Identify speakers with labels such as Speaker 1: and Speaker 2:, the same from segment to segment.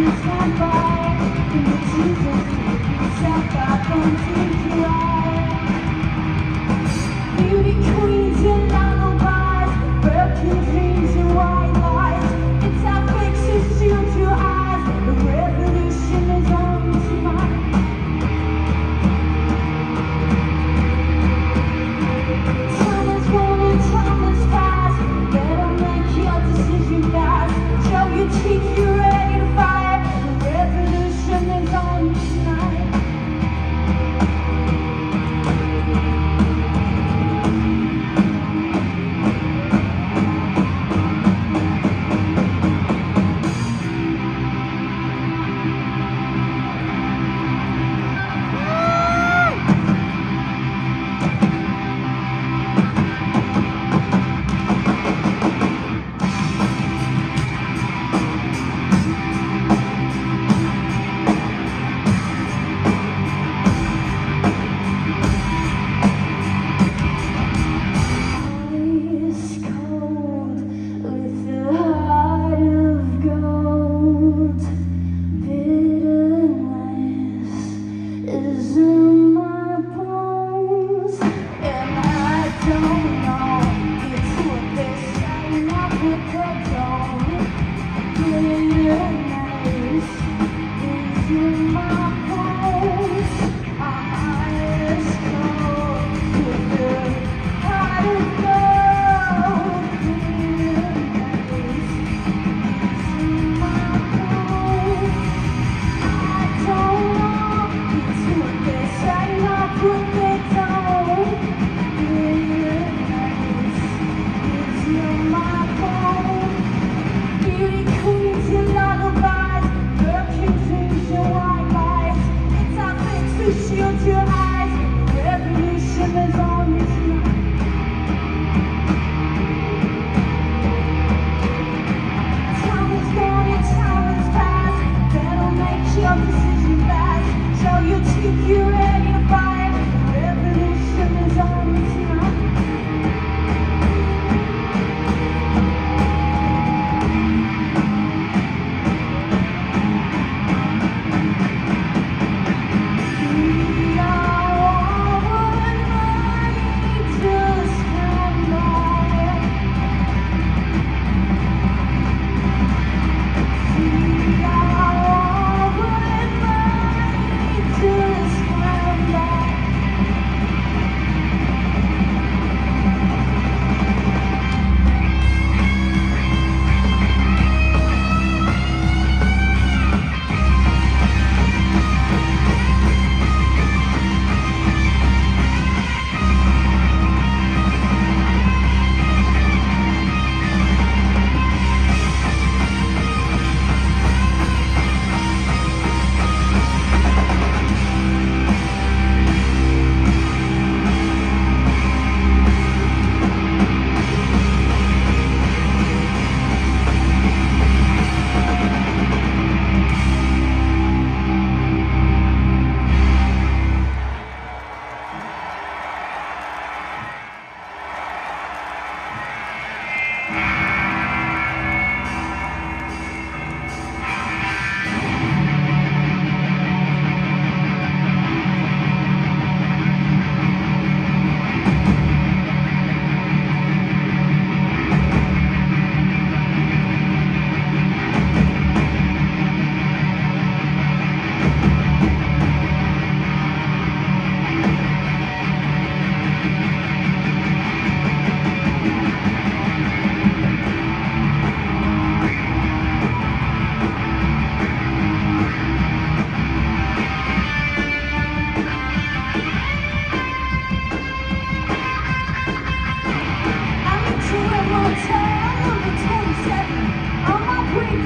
Speaker 1: you stand by.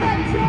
Speaker 1: Thank you.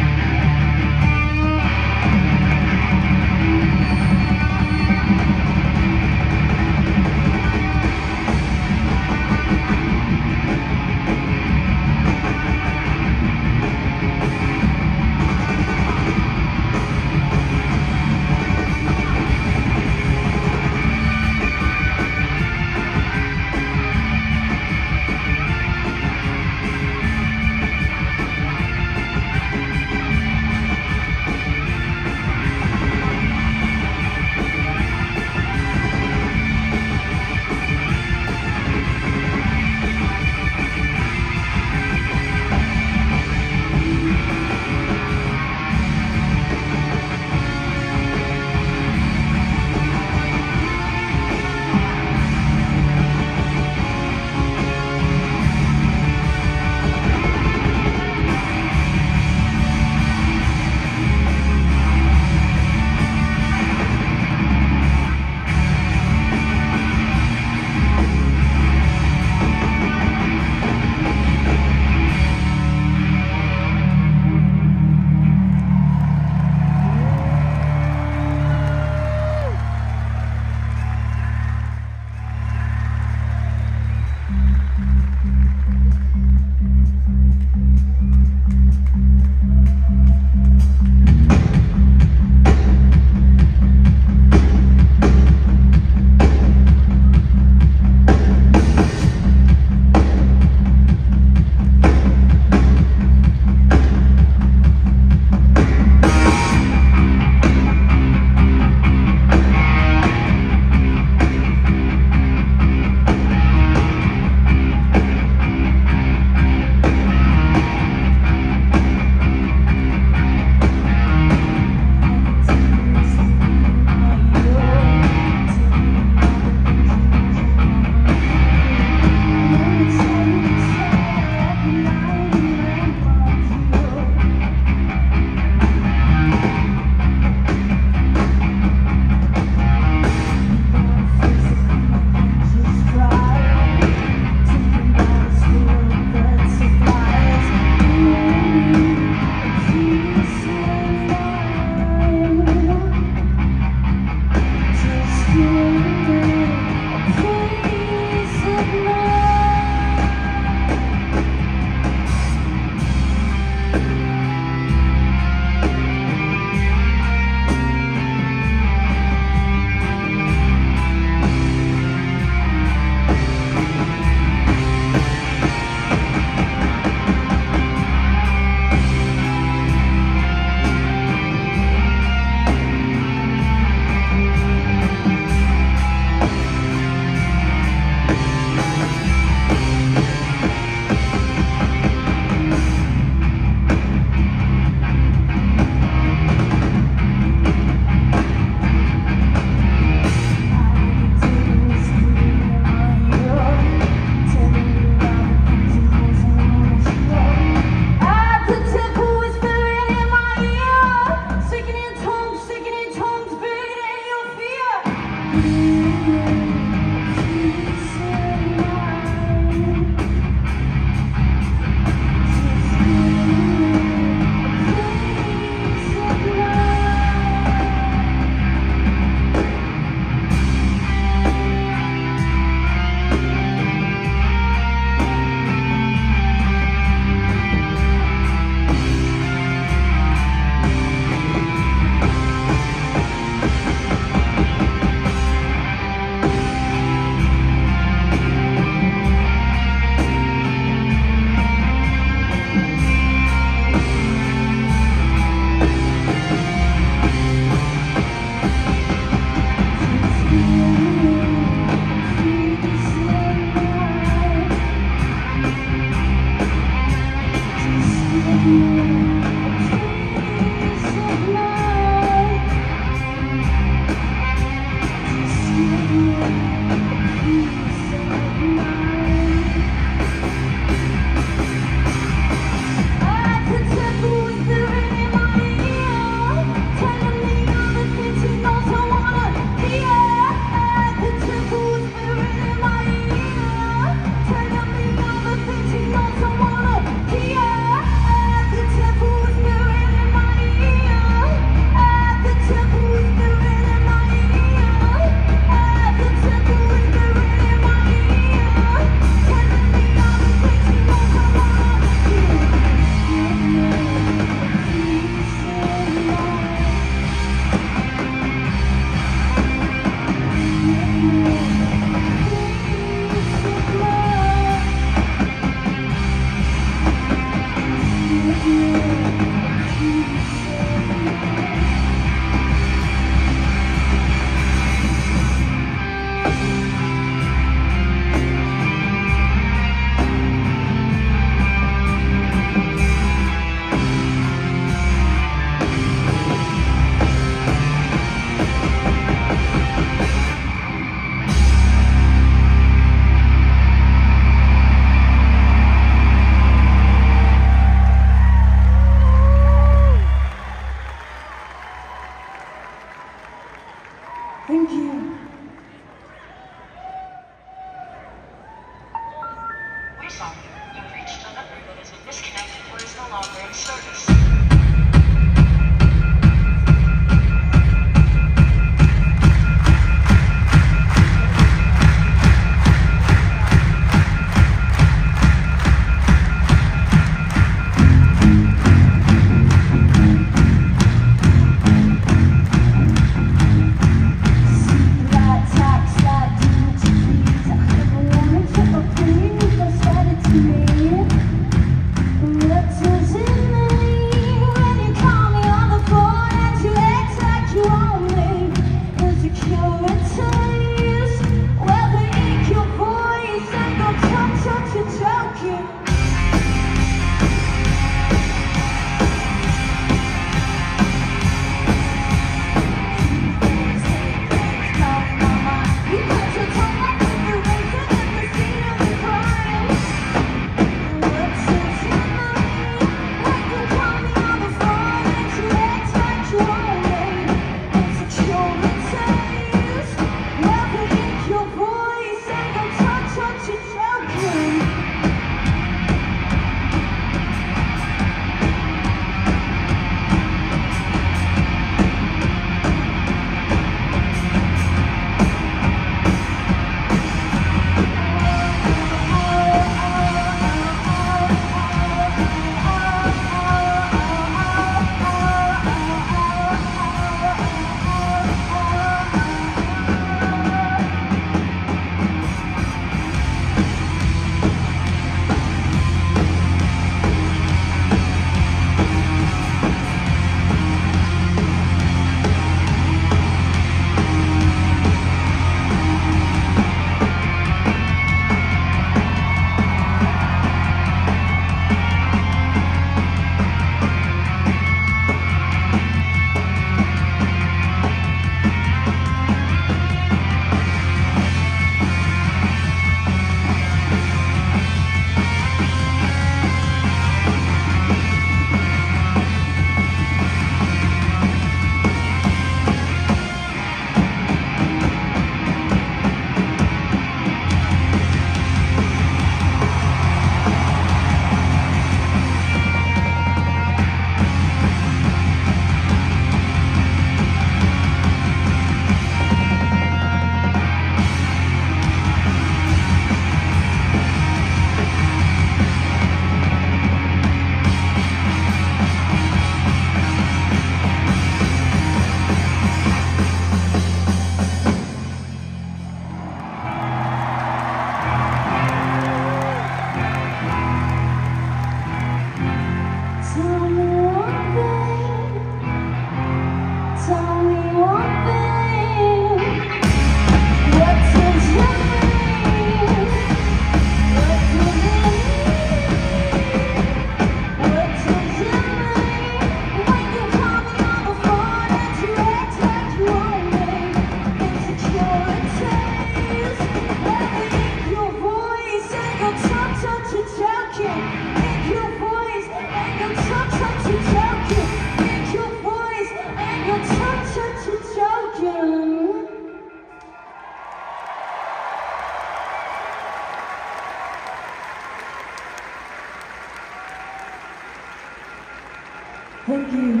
Speaker 1: Thank you.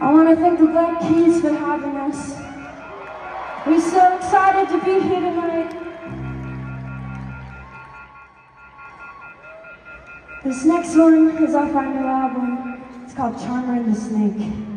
Speaker 1: I want to thank the Black Keys for having us. We're so excited to be here tonight. This next one is off our new album. It's called Charmer and the Snake.